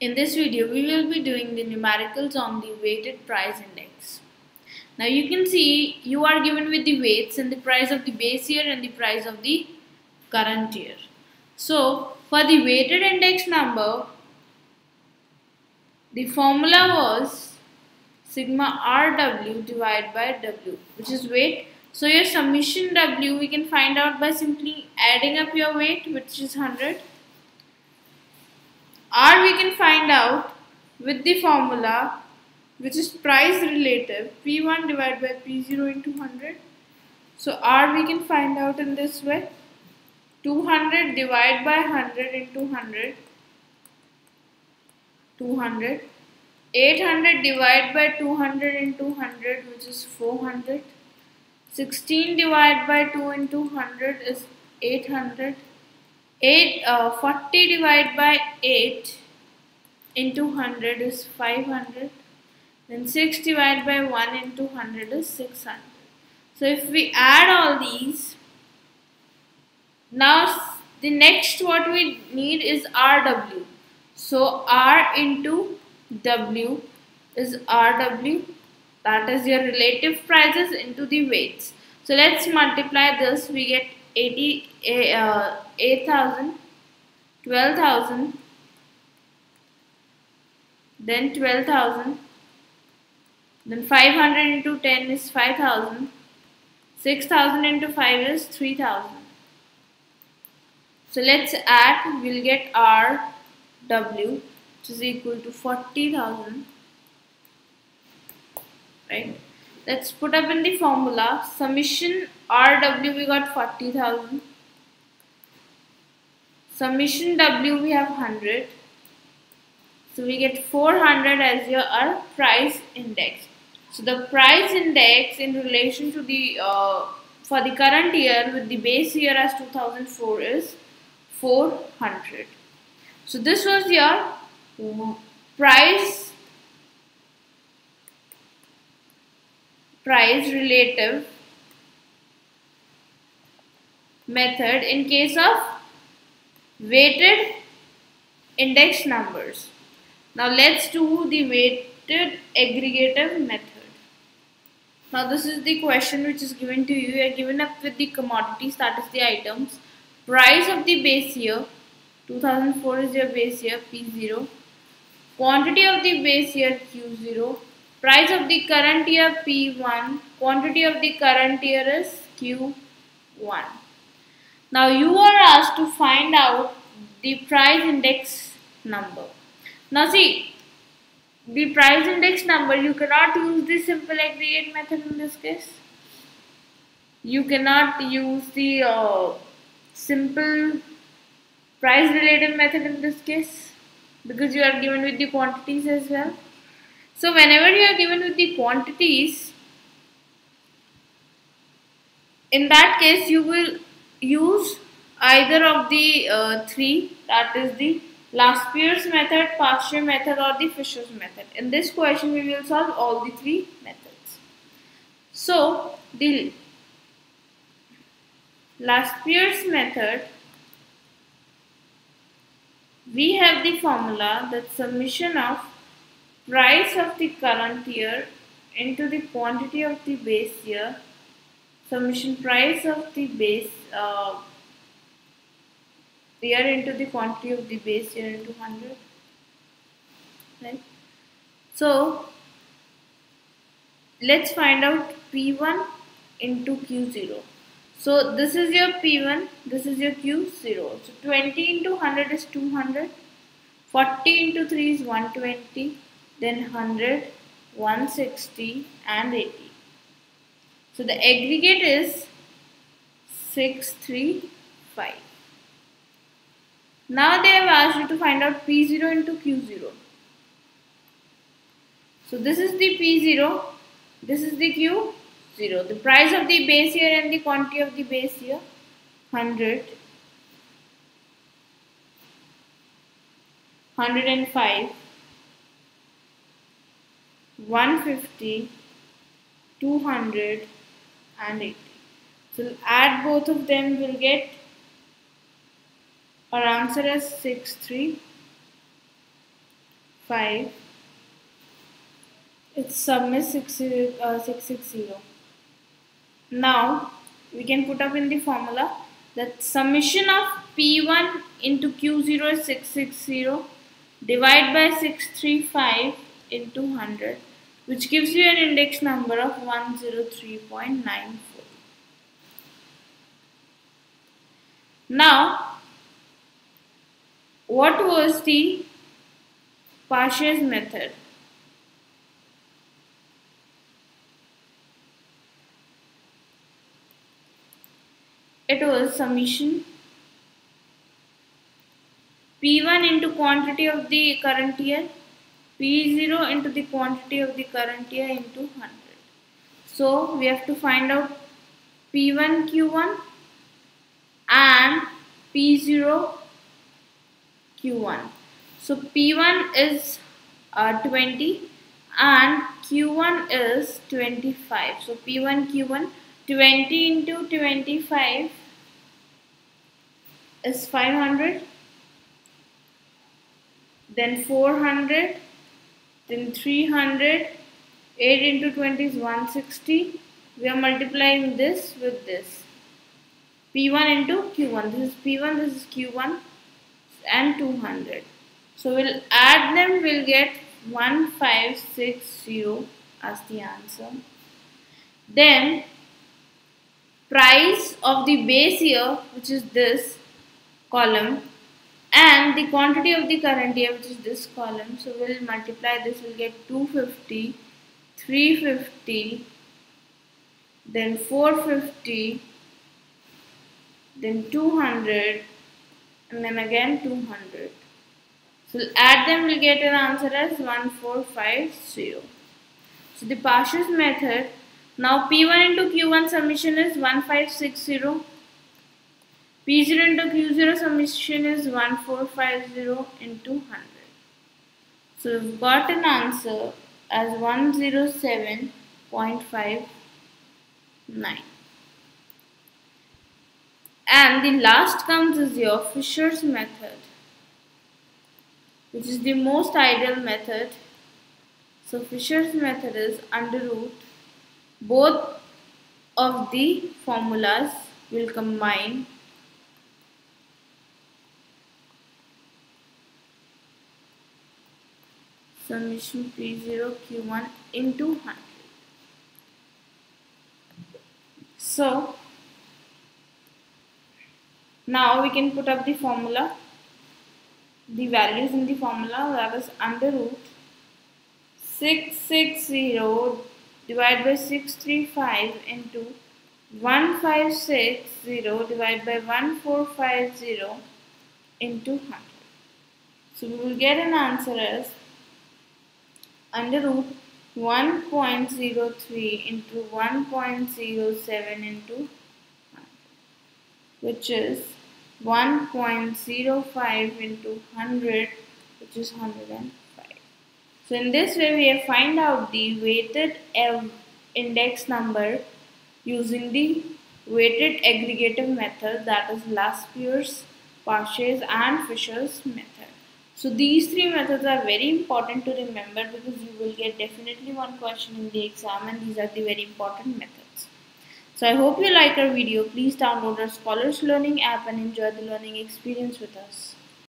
In this video, we will be doing the numericals on the weighted price index. Now you can see you are given with the weights and the price of the base year and the price of the current year. So for the weighted index number, the formula was sigma RW divided by W which is weight. So your summation W we can find out by simply adding up your weight which is 100 R we can find out with the formula which is price relative P1 divided by P0 into 100. So R we can find out in this way 200 divided by 100 into 100 200 800 divided by 200 into 100 which is 400 16 divided by 2 into 100 is 800 8 uh, 40 divided by 8 into 100 is 500 then 6 divided by 1 into 100 is 600 so if we add all these now the next what we need is RW so R into W is RW that is your relative prices into the weights. So let's multiply this. We get 80 uh, 8000 12000 then 12000 then 500 into 10 is 5000 6000 into 5 is 3000 so let's add we'll get r w which is equal to 40000 right let's put up in the formula summation rw we got 40000 Summation W we have 100. So we get 400 as your our price index. So the price index in relation to the uh, for the current year with the base year as 2004 is 400. So this was your price price relative method in case of weighted index numbers. Now let's do the weighted aggregative method. Now this is the question which is given to you. You are given up with the commodities that is the items. Price of the base year 2004 is your base year P0. Quantity of the base year Q0. Price of the current year P1. Quantity of the current year is Q1. Now you are asked to find out the price index number. Now see, the price index number, you cannot use the simple aggregate method in this case. You cannot use the uh, simple price relative method in this case because you are given with the quantities as well. So whenever you are given with the quantities, in that case you will use either of the uh, three that is the Laspeyres method, Paasche method or the Fisher's method. In this question we will solve all the three methods. So the Laspeyres method we have the formula that summation of price of the current year into the quantity of the base year. Summation price of the base uh, year into the quantity of the base year into 100 right? So let's find out p1 into q0 so this is your p1 this is your q0 so 20 into 100 is 200 40 into 3 is 120 then 100 160 and 80 so the aggregate is 635. Now they have asked you to find out P0 into Q0. So this is the P0, this is the Q0. The price of the base year and the quantity of the base year 100, 105, 150, 200, and 80. So add both of them we will get our answer as 63. 5 it's sum is 6, uh, 660 now we can put up in the formula that summation of p1 into q0 is 660 divide by 635 into 100 which gives you an index number of 103.94 now what was the Paasche's method? It was summation. P1 into quantity of the current year, P0 into the quantity of the current year into 100. So we have to find out P1 Q1 and P0 Q1. So P1 is uh, 20 and Q1 is 25. So P1 Q1 20 into 25 is 500 then 400 then 300 8 into 20 is 160 we are multiplying this with this p1 into q1 this is p1 this is q1 and 200. So we'll add them, we'll get 1560 as the answer. Then price of the base year which is this column and the quantity of the current year which is this column. So we'll multiply this, we'll get 250, 350, then 450, then 200 and then again 200. So add them we'll get an answer as 1450. So the Paasche's method now P1 into Q1 summation is 1560. P0 into Q0 summation is 1450 into 100. So we've got an answer as 107.59 and the last comes is your Fisher's method which is the most ideal method. So Fisher's method is under root. Both of the formulas will combine summation P0 Q1 into 100 so now we can put up the formula, the values in the formula that is under root 660 divided by 635 into 1560 divided by 1450 into 100. So we will get an answer as under root 1.03 into 1.07 into which is 1.05 into 100 which is 105. So in this way we have find out the weighted index number using the weighted aggregative method that is Laspeyres, Paasche's and Fisher's method. So these three methods are very important to remember because you will get definitely one question in the exam and these are the very important methods. So I hope you like our video. Please download our Scholars Learning app and enjoy the learning experience with us.